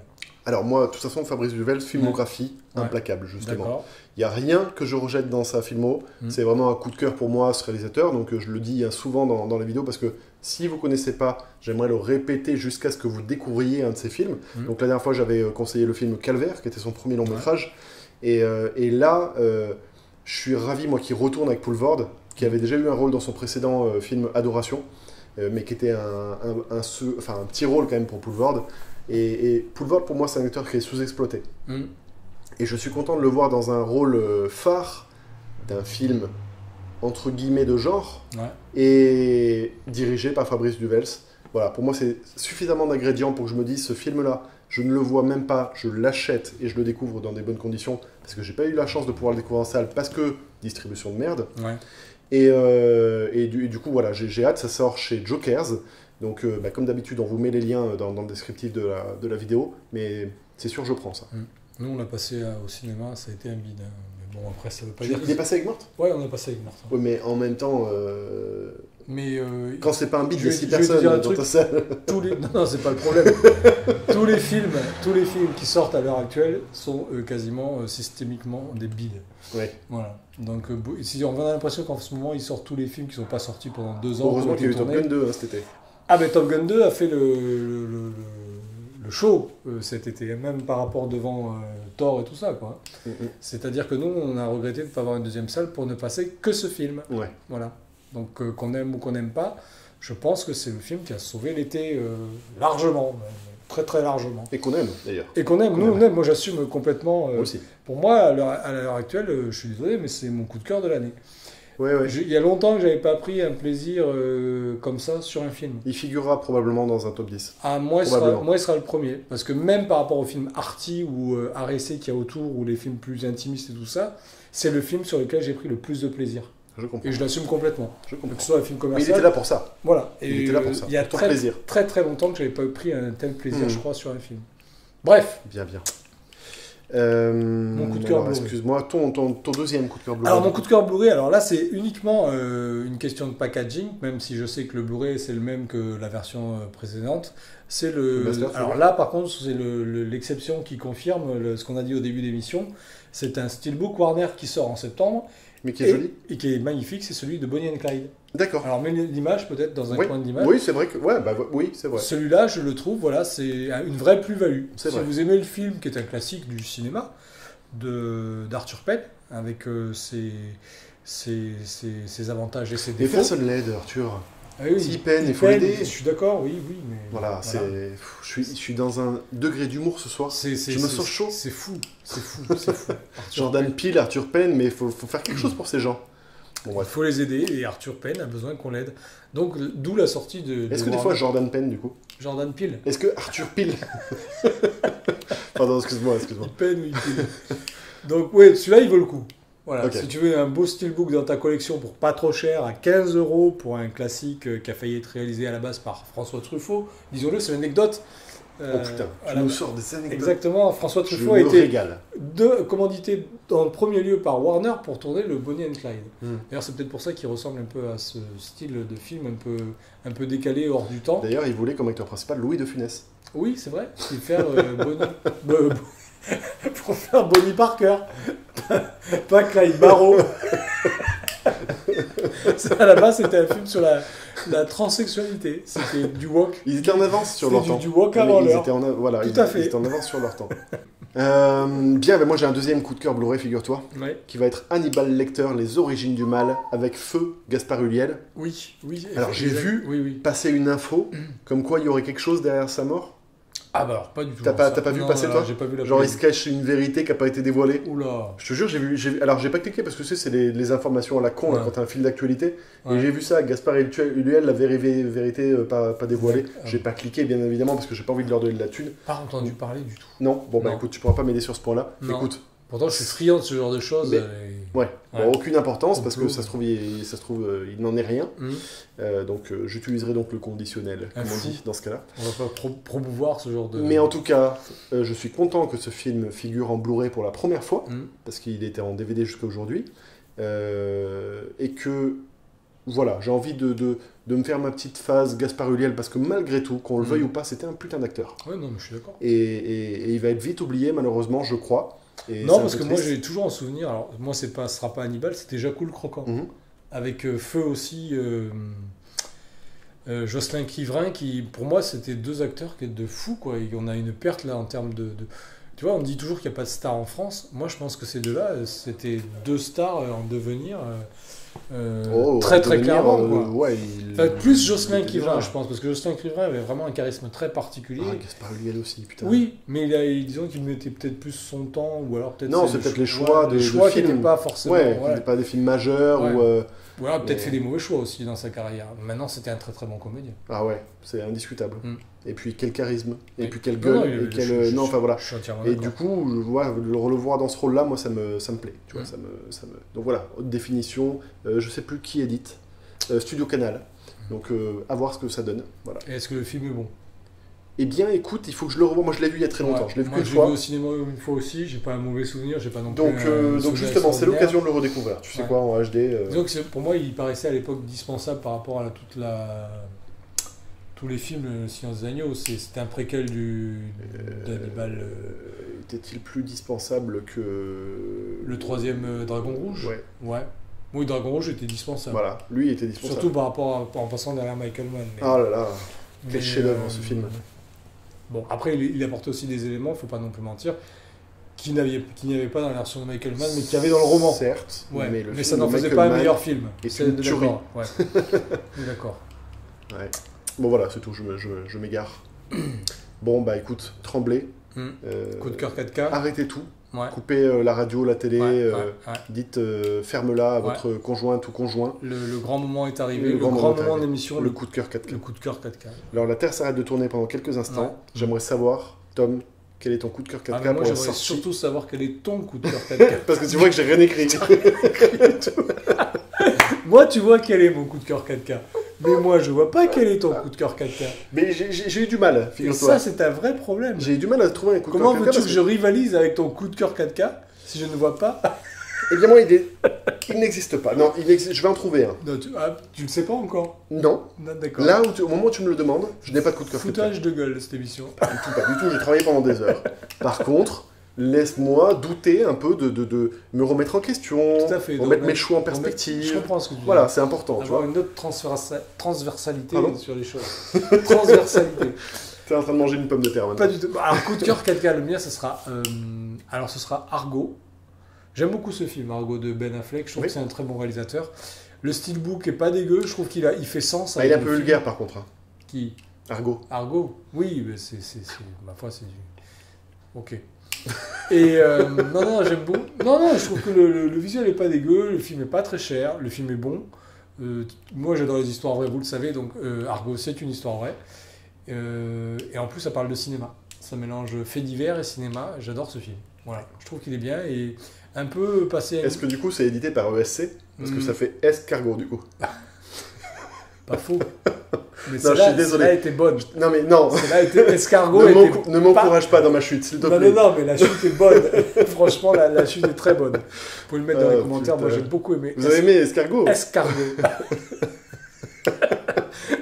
Alors, moi, de toute façon, Fabrice Duvels, filmographie Ouais. implacable, justement. Il n'y a rien que je rejette dans sa filmo. Mm. C'est vraiment un coup de cœur pour moi, ce réalisateur. Donc, euh, je le dis hein, souvent dans, dans la vidéo parce que si vous connaissez pas, j'aimerais le répéter jusqu'à ce que vous découvriez un de ses films. Mm. Donc, la dernière fois, j'avais euh, conseillé le film Calvaire, qui était son premier long métrage. Et, euh, et là, euh, je suis ravi, moi, qui retourne avec Poulvord, qui avait déjà eu un rôle dans son précédent euh, film Adoration, mais qui était un, un, un se- enfin, un petit rôle quand même pour Poulvord. Et, et Poulvord, pour moi, c'est un acteur qui est sous-exploité. Mm. Et je suis content de le voir dans un rôle euh, phare d'un film entre guillemets de genre Ouais. et dirigé par Fabrice Duvels. Voilà, pour moi c'est suffisamment d'ingrédients pour que je me dise ce film-là, je ne le vois même pas, je l'achète et je le découvre dans des bonnes conditions parce que j'ai pas eu la chance de pouvoir le découvrir en salle parce que distribution de merde. Ouais. Et, euh, et, du, et du coup, voilà, j'ai j'ai hâte, ça sort chez Jokers. Donc, euh, bah, comme d'habitude, on vous met les liens dans, dans le descriptif de la, de la vidéo, mais c'est sûr, je prends ça. Nous, on l'a passé euh, au cinéma, ça a été un bide. hein. Mais bon, après, ça veut pas Tu- dire. Il est passé avec Morte Ouais, on a passé avec Martin. Oui, mais en même temps, euh, Mais quand c'est pas un Je de vais- 6 je vais te personnes dans truc. ta salle. tous les. Non, non, c'est pas le problème. tous les films, tous les films qui sortent à l'heure actuelle sont quasiment systémiquement des bides. Ouais. Voilà. Donc, si on a l'impression qu'en ce moment, ils sortent tous les films qui sont pas sortis pendant deux ans. Heureusement qu'il y a eu Top tournés. Gun 2 hein, cet été. Ah, mais Top Gun 2 a fait le, le, le- le show euh, cet été, même par rapport devant euh, Thor et tout ça, quoi. Mm, C'est-à-dire que nous, on a regretté de ne pas avoir une deuxième salle pour ne passer que ce film. mm. Ouais. Voilà. Donc, euh, qu'on aime ou qu'on n'aime pas, je pense que c'est le film qui a sauvé l'été largement, même, très très largement. Et qu'on aime d'ailleurs. Et qu'on aime, nous aime. on aime, moi j'assume complètement. Moi aussi. pour moi, à l'heure à l'heure actuelle, je suis désolé, mais c'est mon coup de cœur de l'année. Ouais, ouais. J'ai- Il y a longtemps que j'avais pas pris un plaisir euh, comme ça sur un film. Il figurera probablement dans un top 10. Ah, moi, il sera, moi, il sera le premier. Parce que même par rapport au film Arty ou euh, RSC qu'il y a autour, ou les films plus intimistes et tout ça, c'est le film sur lequel j'ai pris le plus de plaisir. Je comprends. Et je l'assume complètement. Je Que comprends. ce soit un film Mais il commercial. était là pour ça. Voilà. Il était là pour ça. il y a très, plaisir. très très longtemps que j'avais pas pris un tel plaisir, Mhm. je crois, sur un film. Bref. Bien, bien. Mon coup de cœur. Excuse-moi, ton, ton, ton deuxième coup de cœur Blu-ray. Alors mon coup de cœur Blu-ray, alors là c'est uniquement euh, une question de packaging, même si je sais que le Blu-ray c'est le même que la version euh, précédente. C'est le. Alors là par contre c'est le- le- l'exception qui confirme le- ce qu'on a dit au début d'émission. C'est un steelbook Warner qui sort en septembre Mais qui est et, joli. et qui est magnifique. C'est celui de Bonnie and Clyde. D'accord. Alors mets l'image peut-être dans un Oui, coin de l'image. oui c'est vrai que. Ouais, bah oui, c'est vrai. Celui-là, je le trouve, voilà, c'est une vraie plus-value. Si vrai. vous aimez le film, qui est un classique du cinéma, d'Arthur Penn, avec euh, ses, ses, ses- ses avantages et ses Mais défauts. personne l'aide, Arthur. Ah oui, s'il peine, il faut l'aider. Je suis d'accord, oui, oui, mais Voilà, pff, Je suis, je suis dans un degré d'humour ce soir. Je me sens chaud. C'est fou, c'est fou, c'est fou. Arthur Jordan Peele, Arthur Penn, mais il faut, faut faire quelque chose pour ces gens. Bon, il faut les aider et Arthur Penn a besoin qu'on l'aide. Donc, d'où la sortie de. Est-ce que des fois Jordan Penn, du coup Jordan Peele Est-ce que Arthur Peele. Pardon, excuse-moi, excuse-moi. Peine ou. Donc, oui, celui-là, il vaut le coup. Voilà, si tu veux un beau steelbook dans ta collection pour pas trop cher, à 15 euros pour un classique euh, qui a failli être réalisé à la base par François Truffaut, disons-le, c'est une anecdote. Oh Euh, putain, tu nous sors des anecdotes. Exactement, François Truffaut a été de, commandité dans le premier lieu par Warner pour tourner le Bonnie and Clyde. Hmm. D'ailleurs, c'est peut-être pour ça qu'il ressemble un peu à ce style de film un peu, un peu décalé, hors du temps. D'ailleurs, il voulait comme acteur principal Louis de Funès. Oui, c'est vrai. Faire euh, Bonnie. Pour faire Bonnie Parker. Pas Clyde Barrow. À la base, c'était un film sur la, la transsexualité. C'était du walk. Ils étaient en avance sur leur du, temps. du walk avant ils étaient en, voilà, Tout ils, à fait. ils étaient en avance sur leur temps. Euh, bien, ben moi j'ai un deuxième coup de cœur Blu-ray, figure-toi, Ouais. qui va être Hannibal Lecter, Les Origines du Mal, avec Feu Gaspard Ulliel. Oui, oui. Alors, j'ai vu- Oui, oui. Passer une info, comme quoi il y aurait quelque chose derrière sa mort. Ah bah alors, pas du tout. T'as pas- t'as pas vu Non, passer, alors, toi J'ai pas vu la Genre il pub. se cache une vérité qui n'a pas été dévoilée. Oula. Je te jure, j'ai vu, j'ai Alors j'ai pas cliqué parce que tu sais, c'est les, les informations à la con là, quand t'as un fil d'actualité. Ouais. Et j'ai vu ça, Gaspard Ulliel, la véri- vérité euh, pas, pas dévoilée. J'ai pas cliqué bien évidemment parce que j'ai pas envie de leur donner de la thune. Pas entendu parler du tout. Non, bon bah Non. écoute, tu pourras pas m'aider sur ce point-là. Écoute, Pourtant, je suis friand de ce genre de choses. Mais- et- ouais, Ouais. bon, aucune importance parce que ça se trouve, il, ça se trouve, euh, il n'en est rien. Hum. Euh, donc euh, j'utiliserai donc le conditionnel, Un comme on dit dans ce cas-là. On va pas pro- promouvoir ce genre de. Mais en tout cas, euh, je suis content que ce film figure en Blu-ray pour la première fois. Hum. parce qu'il était en DVD jusqu'à aujourd'hui, euh, et que voilà, j'ai envie de, de, de me faire ma petite phase Gaspard Ulliel, parce que malgré tout, qu'on le Mm. veuille ou pas, c'était un putain d'acteur. Ouais, non, mais je suis d'accord. Et, et- et il va être vite oublié, malheureusement, je crois. Et Non, un parce que moi j'ai toujours en souvenir. Alors, moi, c'est pas, ce sera pas Hannibal, c'était Jacou le Croquant. Mhm. Avec euh, Feu aussi. euh, euh, Jocelyn Quivrin, qui pour moi c'était deux acteurs qui étaient de fou quoi. Et on a une perte là en termes de, de- Tu vois, on dit toujours qu'il n'y a pas de stars en France. Moi je pense que ces deux-là, c'était deux stars en devenir euh, euh, Oh, très très devenir, clairement. euh, quoi. ouais, il- Enfin, plus Jocelyn déjà- je pense, parce que Jocelyn Quivrin avait vraiment un charisme très particulier. Ah, Gaspard aussi, putain. Oui, mais il a, disons qu'il mettait peut-être plus son temps, ou alors peut-être. Non, c'est peut-être les choix de- les de choix qui n'étaient pas forcément. Ouais, voilà. pas des films majeurs Ouais. ou. Ou alors peut-être Mais- fait des mauvais choix aussi dans sa carrière. Maintenant, c'était un très très bon comédien. Ah ouais, c'est indiscutable. Mm. Et puis quel charisme, et puis quelle gueule, non, et quel. je- je non, enfin voilà. Et du coup, je vois, le le voir dans ce rôle-là, moi, ça me, ça me plaît. Tu vois, Mm. ça me, ça me... Donc voilà, haute définition. euh, je sais plus qui édite. Euh, Studio Canal. Donc, euh, à voir ce que ça donne. Voilà. Et est-ce que le film est bon? Eh bien, écoute, il faut que je le revoie. Moi, je l'ai vu il y a très longtemps. Ouais. Je l'ai vu Moi, l'ai vu fois. au cinéma une fois aussi, j'ai pas un mauvais souvenir, j'ai pas non plus Donc, euh, donc justement, c'est l'occasion de le redécouvrir. Tu sais Ouais. quoi, en HD. euh, c'est- pour moi, il paraissait à l'époque dispensable par rapport à la- toute la... tous les films des Agneaux. C'est- C'était un préquel du d'Hannibal, euh, euh, Était-il plus dispensable que. le troisième euh, Dragon Rouge? Ouais, Ouais. Oui, Dragon Rouge était dispensable. voilà. Lui, était dispensable. Surtout par rapport à- en passant derrière Michael Mann. mais- Ah là là. quel chef-d'œuvre, ce film. Bon, après, il, il apportait aussi des éléments, faut pas non plus mentir, qu'il n'y avait pas dans la version de Michael Mann, mais qu'il y avait dans le roman. Certes, Ouais, mais le ça n'en faisait Michael pas un meilleur film. est C'est une d'accord. tuerie. Ouais. On est d'accord. Ouais. Bon voilà, c'est tout, je, me- je, je m'égare. bon bah écoute, tremblez. Hmm. Euh, Coup de cœur 4K. Arrêtez tout. Ouais. Coupez euh, la radio, la télé. Ouais, euh, ouais. Dites euh, ferme-la à votre conjointe ou conjoint. Le, le grand moment est arrivé, Le le, grand grand, moment d'émission, Le le, coup de cœur 4K. le coup de cœur 4K. Alors la Terre s'arrête de tourner pendant quelques instants. J'aimerais savoir, Tom, quel est ton coup de cœur 4K Ah, mais moi, j'aimerais surtout savoir quel est ton coup de cœur 4K. Parce que tu vois que j'ai rien écrit. moi, tu vois quel est mon coup de cœur 4K. Mais moi, je vois pas quel est ton coup de cœur 4K. Mais j'ai- eu du mal, Et figure-toi. ça, c'est un vrai problème. J'ai eu du mal à trouver un coup de Comment cœur 4K. veux-tu que je rivalise avec ton coup de cœur 4K si je ne vois pas Eh bien moi, il, est- il n'existe pas. Non, il existe- je vais en trouver un. Non, tu, ah, tu le sais pas encore. Non. Non, D'accord. Là, où tu- au moment où tu me le demandes, je n'ai pas de coup de cœur 4K. Foutage de gueule cette émission. Pas du tout, pas du tout. J'ai travaillé pendant des heures. Par contre, laisse-moi douter un peu de, de, de me remettre en question, Tout à fait. remettre Donc, mes choix en met- Je perspective. comprends ce que tu dis. Voilà, c'est important, tu vois. une autre transversa- transversalité sur les choses. transversalité. T'es en train de manger une pomme de terre Pas maintenant. du tout. Alors, coup de cœur 4K, le mien, ce sera. euh, alors, ce sera Argo. J'aime beaucoup ce film, Argo de Ben Affleck. Je trouve Oui. que c'est un très bon réalisateur. Le steelbook est pas dégueu. Je trouve qu'il a, il fait sens. Ah, il est un peu vulgaire par contre. hein. Qui? Argo. Argo? Oui, mais c'est- ma foi, c'est du. Ok. Et euh, non, non, j'aime beaucoup. Non, non, je trouve que le, le- le visuel est pas dégueu, le film est pas très cher, le film est bon. Euh, moi, j'adore les histoires vraies, vous le savez, donc euh, Argo, c'est une histoire vraie. Et en plus, ça parle de cinéma. Ça mélange fait divers et cinéma. J'adore ce film. Voilà, je trouve qu'il est bien et un peu passé. à- Est-ce que du coup c'est édité par ESC Parce que Hmm. ça fait escargot du coup. Pas faux. je Mais suis celle-là, désolé. celle-là était bonne. Non mais non, Celle-là était escargot. ne m'encourage pas dans ma chute, s'il te Non, plaît. non, non, mais la chute est bonne. Franchement, la, la chute est très bonne. Vous pouvez le mettre dans Ah, les commentaires. Moi, j'ai beaucoup aimé. Vous avez aimé escargot Escargot.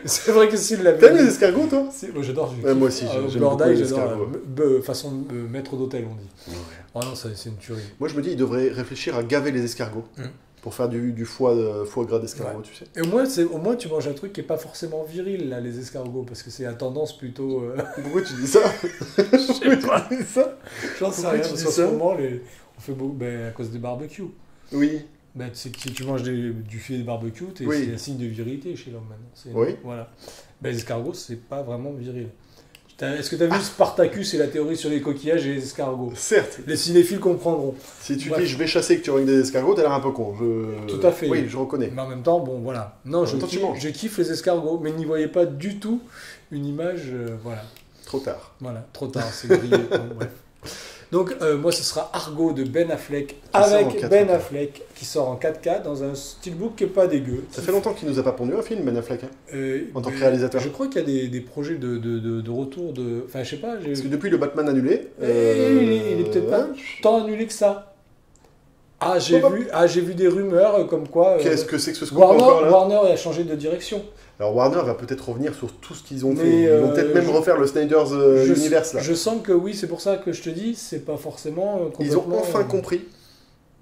C'est vrai que s'il l'avait. T'aimes les escargots toi? Moi, j'adore. je Ouais, moi aussi, j'adore. escargots. la b- façon de euh, maître d'hôtel, on dit. Oh non, c'est une tuerie. Moi je me dis il devrait réfléchir à gaver les escargots. Hmm. Pour faire du, du foie, de- foie gras d'escargot, tu sais. Et au moins, c'est- au moins, tu manges un truc qui est pas forcément viril, là, les escargots, parce que c'est à tendance plutôt. euh, Pourquoi tu dis ça? Je sais pas. Tu dis ça? J'en sais rien, parce qu'en ce ça? moment, les... on fait beaucoup. Ben, à cause des barbecues. Oui. Ben, si tu manges des- du filet de barbecue, Oui. c'est un signe de virilité chez l'homme maintenant. C'est- Oui. Voilà. Ben, les escargots, c'est pas vraiment viril. Est-ce que tu as vu Spartacus et la théorie sur les coquillages et les escargots Certes, Les cinéphiles comprendront. si tu dis je vais chasser et que tu ruines des escargots, t'as l'air un peu con. Je... Tout à fait. Oui, je reconnais. Mais en même temps, bon, voilà. Non, je temps, kiffe, je kiffe les escargots, mais n'y voyez pas du tout une image. euh, voilà. Trop tard. Voilà, trop tard, c'est grillé. Bon, bref. Donc, euh, moi, ce sera Argo de Ben Affleck avec 4K. Ben Affleck qui sort en 4K dans un steelbook qui est pas dégueu. Ça fait longtemps qu'il nous a pas pondu un film, Ben Affleck. hein. Euh, En tant que réalisateur. Je crois qu'il y a des, des projets de, de, de, de retour de. Enfin, je sais pas, Parce que depuis le Batman annulé. Eh, il est- est peut-être pas tant annulé que ça. Ah, j'ai Bon, vu, ah, j'ai vu des rumeurs euh, comme quoi. euh, Qu'est-ce que c'est que ce scoop encore Warner, là Warner a changé de direction. Alors Warner va peut-être revenir sur tout ce qu'ils ont Mais, fait. Ils vont euh, peut-être même je- refaire le Snyder's euh, je, Universe là. je sens que oui, c'est pour ça que je te dis, c'est pas forcément. euh, Ils ont enfin compris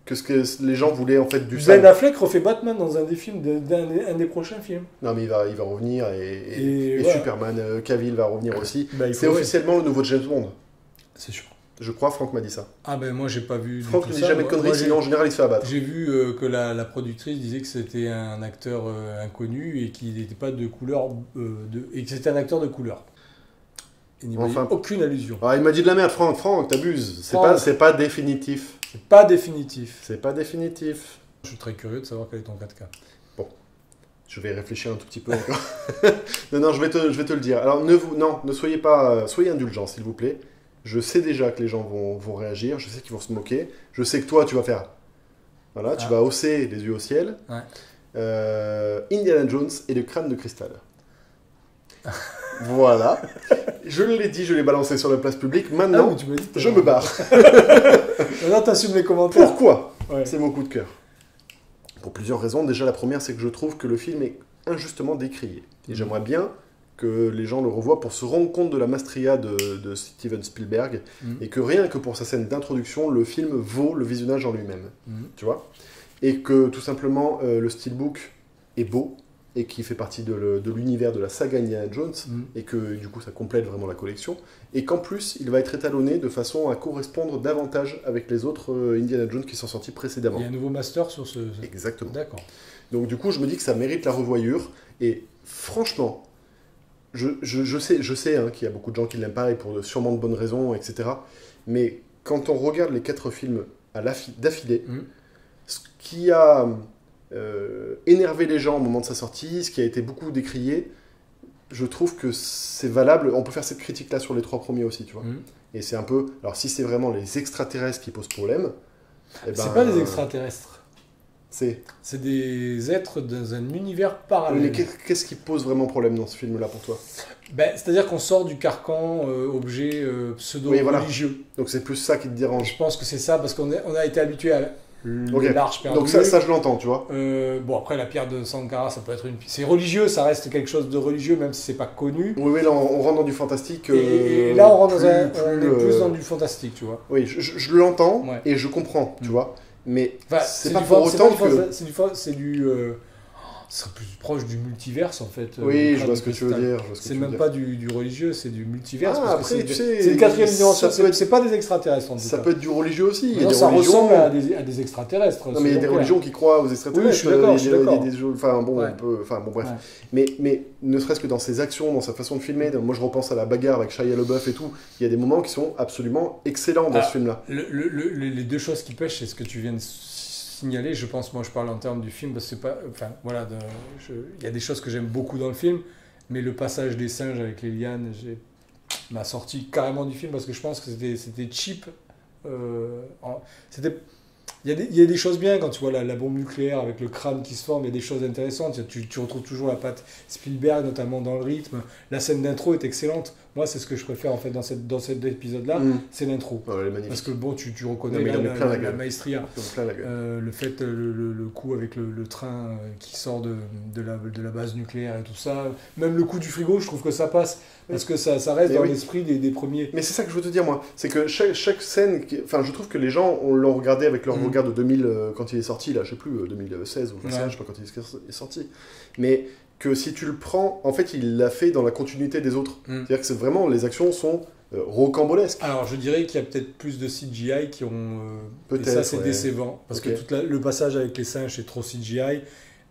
que ce que les gens voulaient en fait du Ben sale. Affleck refait Batman dans un des films, de- un des prochains films. Non mais il va, il va revenir et, et- Et et voilà. Superman Cavill va revenir aussi. Bah, il C'est officiellement le nouveau James Bond. C'est sûr. Je crois, Franck m'a dit ça. Ah ben moi j'ai pas vu. Franck ne dit ça. jamais de conneries, sinon en général il se fait abattre. J'ai vu euh, que la, la productrice disait que c'était un acteur euh, inconnu et qu'il n'était pas de couleur euh, de, et que c'était un acteur de couleur. Il n'y Enfin. aucune allusion. Ah, il m'a dit de la merde, Franck, Franck, t'abuses. C'est pas, c'est pas définitif. C'est pas définitif. C'est pas définitif. Je suis très curieux de savoir quel est ton 4K. Je vais réfléchir un tout petit peu encore. non, non, je vais, te, je vais te le dire. Alors, ne, vous, non, ne soyez pas... soyez indulgents, s'il vous plaît. Je sais déjà que les gens vont, vont réagir. Je sais qu'ils vont se moquer. Je sais que toi, tu vas faire... Voilà, tu Ah. vas hausser les yeux au ciel. Ouais. Euh, Indiana Jones et le crâne de cristal. Voilà. Je l'ai dit, je l'ai balancé sur la place publique. Ah, Maintenant, dit que je me barre. Maintenant, t'assumes les commentaires. Pourquoi Ouais. C'est mon coup de cœur. Pour plusieurs raisons. Déjà, la première, c'est que je trouve que le film est injustement décrié. Et Mhm. j'aimerais bien que les gens le revoient pour se rendre compte de la maestria de, de Steven Spielberg Mhm. et que rien que pour sa scène d'introduction, le film vaut le visionnage en lui-même. Mhm. Tu vois Et que tout simplement, euh, le steelbook est beau et qui fait partie de, l'univers de la saga Indiana Jones Mhm. et que du coup ça complète vraiment la collection, et qu'en plus il va être étalonné de façon à correspondre davantage avec les autres euh, Indiana Jones qui sont sortis précédemment. Il y a un nouveau master sur ce- Exactement. D'accord. Donc du coup je me dis que ça mérite la revoyure, et franchement, je, je- je sais, je sais hein, qu'il y a beaucoup de gens qui l'aiment pas, et pour sûrement de bonnes raisons, etc. Mais quand on regarde les quatre films d'affilée, Mhm. ce qui a euh, énervé les gens au moment de sa sortie, ce qui a été beaucoup décrié, je trouve que c'est valable. On peut faire cette critique-là sur les trois premiers aussi, tu vois. Mhm. Et c'est un peu. Alors, si c'est vraiment les extraterrestres qui posent problème. eh ben, C'est pas des extraterrestres. C'est. Des êtres dans un univers parallèle. Mais qu'est- qu'est-ce qui pose vraiment problème dans ce film-là pour toi? Ben, C'est-à-dire qu'on sort du carcan euh, objet euh, Oui, voilà. pseudo-religieux. Donc, c'est plus ça qui te dérange. Je pense que c'est ça, parce qu'on on a été habitué à le Ok. large perdu. Donc, ça, ça je l'entends, tu vois. Euh, bon, après, la pierre de Sankara, ça peut être une. C'est religieux, ça reste quelque chose de religieux, même si c'est pas connu. Oui, oui, là, on, on rentre dans du fantastique. Et, euh, et là, on rentre plus- dans un. plus, on est plus dans du fantastique, tu vois. Oui, je, je- je l'entends Ouais. et je comprends, tu Mm. vois. Mais Enfin, c'est pas du pour autant pas du que. C'est du. Serait plus proche du multiverse, en fait. euh, Oui, je vois ce que tu veux dire. C'est même pas du, du religieux, c'est du multiverse. Ah, parce après, tu sais, c'est une quatrième dimension. C'est pas des extraterrestres en tout Ça cas. peut être du religieux aussi. Il y a non, des ça religions. ressemble à des, à des extraterrestres. Non, mais il y a des religions qui croient aux extraterrestres. Oui, je suis d'accord, euh, des- Enfin, bon, Ouais. on peut- enfin, bon, bref. Ouais. Mais, mais ne serait-ce que dans ses actions, dans sa façon de filmer, moi je repense à la bagarre avec Shia LaBeouf et tout, il y a des moments qui sont absolument excellents dans Ah. ce film-là. Le- le- le- le- les deux choses qui pêchent, c'est ce que tu viens de signaler. Je pense, moi, je parle en termes du film parce que c'est pas. Enfin, voilà, il y a des choses que j'aime beaucoup dans le film, mais le passage des singes avec les lianes, m'a sorti carrément du film parce que je pense que c'était cheap. euh, c'était il y, a des, il y a des choses bien quand tu vois la, la bombe nucléaire avec le crâne qui se forme, il y a des choses intéressantes. Tu, tu retrouves toujours la patte Spielberg, notamment dans le rythme. La scène d'intro est excellente. Moi, c'est ce que je préfère en fait dans, cette, dans cet épisode-là, Mm. c'est l'intro. Parce que bon, tu, tu reconnais Non, là, la, maestria. Euh, le fait, euh, le, le- le coup avec le, le train euh, qui sort de, de, la, de la base nucléaire et tout ça. Même le coup du frigo, je trouve que ça passe. Parce que ça, ça reste Et dans oui. l'esprit des, des premiers. Mais c'est ça que je veux te dire, moi. C'est que chaque, chaque scène. Enfin, je trouve que les gens on l'ont regardé avec leur Mhm. Regard de 2000, euh, quand il est sorti, là, je sais plus, euh, 2016 ou je sais, Ouais. je sais pas quand il est sorti. Mais que si tu le prends, en fait, il l'a fait dans la continuité des autres. Mhm. C'est-à-dire que c'est vraiment, les actions sont euh, rocambolesques. Alors, je dirais qu'il y a peut-être plus de CGI qui ont. euh, et Peut-être, ça, c'est ouais. décevant. Parce que tout le passage avec les singes, c'est trop CGI.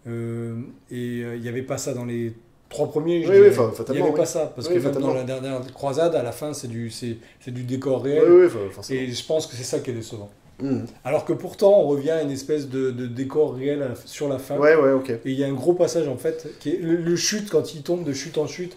euh, et euh, il n'y avait pas ça dans les trois premiers. je Oui, oui, enfin, il n'y avait oui. pas ça. Parce que même dans la dernière croisade, à la fin, c'est du, c'est, du décor réel. Et je pense que c'est ça qui est décevant. Mhm. Alors que pourtant, on revient à une espèce de, de décor réel la- sur la fin. Ouais, ouais, ok. Et il y a un gros passage en fait, qui est le, le chute quand il tombe de chute en chute.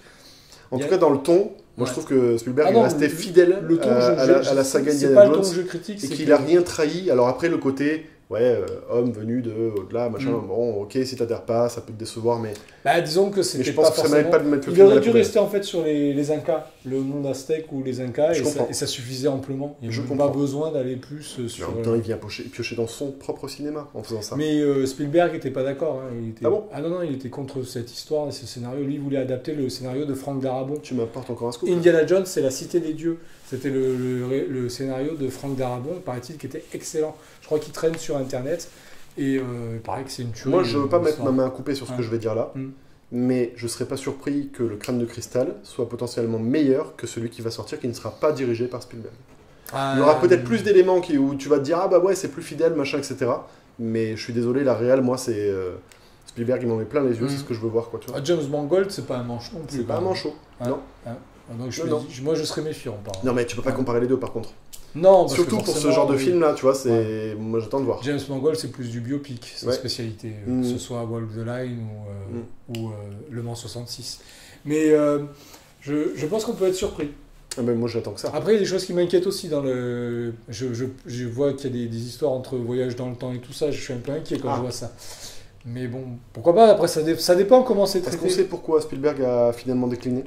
En tout a- cas, dans le ton, moi Ouais. je trouve que Spielberg Ah est resté le- fidèle Le ton, à, je- à la, je- à la c'est- saga c'est Indiana pas le ton Jones que je critique, et c'est qu'il que- a rien trahi. Alors après, le côté, ouais, euh, homme venu de au-delà, machin, Mm. bon, ok, si t'adhères pas, ça peut te décevoir, mais, Bah, disons que mais c'était je pas pense que ça forcément. mérite pas de mettre le Il aurait dû rester en fait sur les, les Incas, le monde aztèque ou les Incas, et ça, et ça suffisait amplement. Il n'y avait pas besoin d'aller plus euh, Mais sur. en même temps, il vient piocher, piocher dans son propre cinéma en faisant ça. Mais euh, Spielberg n'était pas d'accord. hein, était- Ah bon? Non, non, il était contre cette histoire et ce scénario. Lui, il voulait adapter le scénario de Frank Darabont. Tu m'apportes encore un scoop Indiana Jones, c'est la cité des dieux. C'était le, le- le scénario de Frank Darabont, paraît-il, qui était excellent. Je crois qu'il traîne sur Internet. Et euh, il paraît que c'est une tuerie. Moi, je veux pas euh, mettre ça. ma main à couper sur ce que je vais dire là, Mm. mais je serais pas surpris que le crâne de cristal soit potentiellement meilleur que celui qui va sortir, qui ne sera pas dirigé par Spielberg. Ah, Il y aura peut-être euh, plus d'éléments où tu vas te dire ah bah ouais c'est plus fidèle machin etc. Mais je suis désolé la réelle moi c'est euh, Spielberg il m'en met plein les yeux Mm. c'est ce que je veux voir quoi tu vois. Ah, James Mangold, c'est pas un plus. C'est pas un même. manchot. Ah, Non. Ah, donc je Non, dis- moi, je serais méfiant. Par Non mais tu peux pas comparer les deux par contre. Non, parce que Surtout pour ce genre de oui. film là tu vois c'est moi j'attends de voir. James Mangold, c'est plus du biopic, sa Ouais. spécialité, euh, Mm. que ce soit Walk the Line ou, euh, Mm. ou euh, Le Mans 66. Mais euh, je, je pense qu'on peut être surpris. Ah, mais moi j'attends que ça. Après, il y a des choses qui m'inquiètent aussi dans le. Je, je, je vois qu'il y a des, des histoires entre voyage dans le temps et tout ça. Je suis un peu inquiet quand Ah. je vois ça. Mais bon, pourquoi pas Après, ça, dé- ça dépend comment c'est Est-ce traité. qu'on sait pourquoi Spielberg a finalement décliné?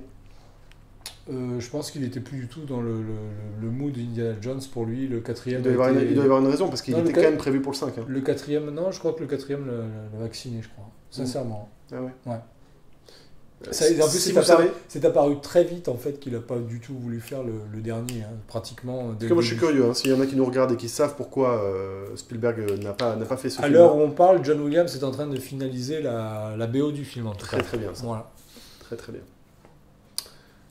Euh, je pense qu'il était plus du tout dans le, le, le mood Indiana Jones pour lui. Le quatrième. Il doit y avoir, une, il doit y avoir une raison parce qu'il était quand même prévu pour le 5. hein. Le quatrième, non, je crois que le quatrième l'a vacciné, je crois. Sincèrement. Ah ouais. Ouais. Euh, Ça, en plus, si c'est apparu, savez, c'est apparu très vite en fait qu'il a pas du tout voulu faire le, le dernier, hein, pratiquement. en dès moi je suis curieux. hein. S'il y en a qui nous regardent et qui savent pourquoi euh, Spielberg n'a pas, n'a pas fait ce À film. l'heure où on parle, John Williams est en train de finaliser la, la BO du film en tout Très cas. très bien. ça. Voilà. Très très bien.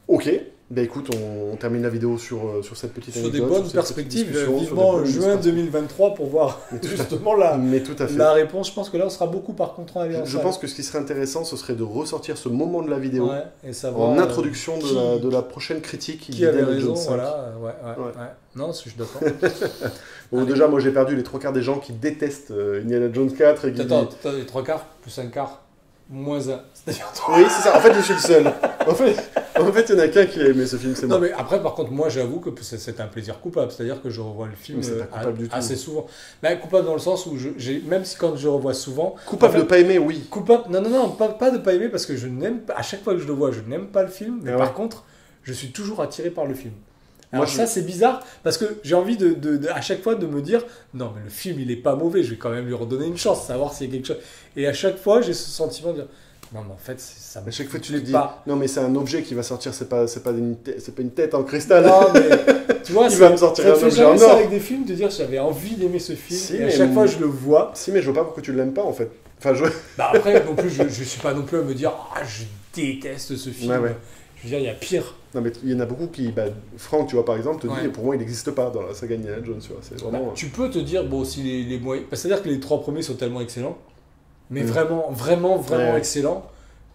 Ok. Ben écoute, on, on termine la vidéo sur, euh, sur cette petite Sur des anecdote, bonnes sur cette petite perspectives, des vivement bonnes juin perspectives. 2023 pour voir justement la, Mais tout à fait. la réponse. Je pense que là, on sera beaucoup par contre en Je salle. pense que ce qui serait intéressant, ce serait de ressortir ce moment de la vidéo Ouais, et savoir, en euh, introduction de, la, de la prochaine critique qui avait raison, Jones 5. voilà. euh, Ouais, ouais. Non, je suis d'accord. Bon, Allez. déjà, moi j'ai perdu les trois quarts des gens qui détestent euh, Indiana Jones 4 et qui Attends, disent- attends, les trois quarts plus un quart moins un. C'est-à-dire trois. Oui, c'est ça. En fait, je suis le seul. En fait, en fait, il y en a qu'un qui a aimé ce film, c'est Non moi. mais après par contre moi j'avoue que c'est- un plaisir coupable, c'est-à-dire que je revois le film Mais c'est pas euh, coupable du tout. assez souvent. Mais coupable dans le sens où je, même si quand je revois souvent Coupable en fait, de pas aimer, oui. coupable non non non pas, pas de pas aimer parce que je n'aime pas à chaque fois que je le vois je n'aime pas le film mais Ah par contre je suis toujours attiré par le film. Alors Moi, je- ça c'est bizarre parce que j'ai envie de, de- de- à chaque fois de me dire non mais le film il est pas mauvais je vais quand même lui redonner une chance savoir s'il y a quelque chose et à chaque fois j'ai ce sentiment de dire non mais en fait ça me À chaque fois, tu te dis, pas. non, mais c'est un objet qui va sortir, c'est pas, c'est pas, une, pas une tête en cristal. Non, mais tu vois, Il va me sortir ça un objet en or. avec des films, de dire j'avais envie d'aimer ce film, Si, et à chaque fois je le vois. Si, mais je vois pas pourquoi tu l'aimes pas en fait. Enfin, je... Bah après, non plus, je, je suis pas non plus à me dire ah je déteste ce film. Ouais, ouais. Je veux dire, il y a pire. Non, mais il y en a beaucoup qui. Bah, Franck, tu vois, par exemple, te dit, Ouais. pour moi, il n'existe pas dans la saga Indiana Jones, tu vois. C'est Bah, vraiment. tu peux te dire bon si les, les moyens, bah, c'est-à-dire que les trois premiers sont tellement excellents, mais Mm. vraiment, vraiment, vraiment Ouais, excellents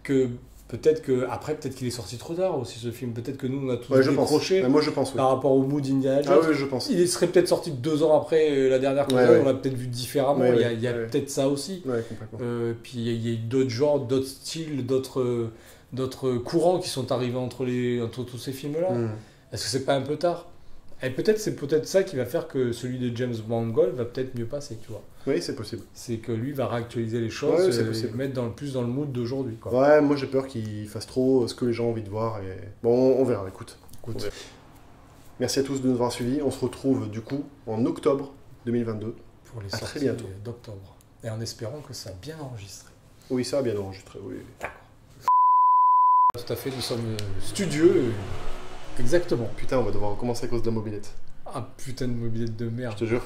que peut-être que après peut-être qu'il est sorti trop tard aussi ce film. Peut-être que nous on a tous ouais, décroché moi, je pense, oui. par rapport au mood d'Indiana Ah Jones. oui, je pense. Il serait peut-être sorti deux ans après euh, la dernière ouais. on l'a peut-être vu différemment. Il y a, peut-être ça aussi. Euh, puis il y a- a d'autres genres, d'autres styles, d'autres euh, d'autres courants qui sont arrivés entre, les, entre tous ces films-là. Hmm. Est-ce que c'est pas un peu tard? Et peut-être c'est peut-être ça qui va faire que celui de James Mangold va peut-être mieux passer, tu vois. Oui, c'est possible. C'est que lui va réactualiser les choses, Ouais, c'est et possible. mettre dans le plus dans le mood d'aujourd'hui. quoi. Ouais, moi, j'ai peur qu'il fasse trop ce que les gens ont envie de voir. Et... Bon, on verra, écoute. Écoute. Merci à tous de nous avoir suivis. On se retrouve, du coup, en octobre 2022. Pour les À très bientôt. d'octobre. Et en espérant que ça a bien enregistré. Oui, ça a bien enregistré, oui. Tout à fait, nous sommes euh, studieux. Exactement. Putain, on va devoir recommencer à cause de la mobilette. Ah putain de mobilette de merde. Je te jure.